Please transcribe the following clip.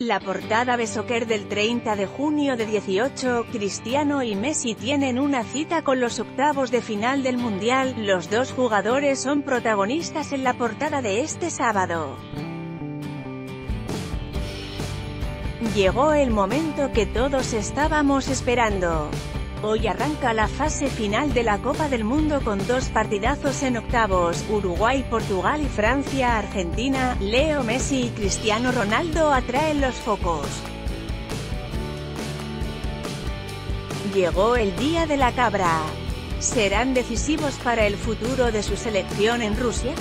La portada de del 30 de junio de 18, Cristiano y Messi tienen una cita con los octavos de final del Mundial, los dos jugadores son protagonistas en la portada de este sábado. Llegó el momento que todos estábamos esperando. Hoy arranca la fase final de la Copa del Mundo con dos partidazos en octavos, Uruguay, Portugal y Francia, Argentina, Leo Messi y Cristiano Ronaldo atraen los focos. Llegó el día de la cabra. ¿Serán decisivos para el futuro de su selección en Rusia?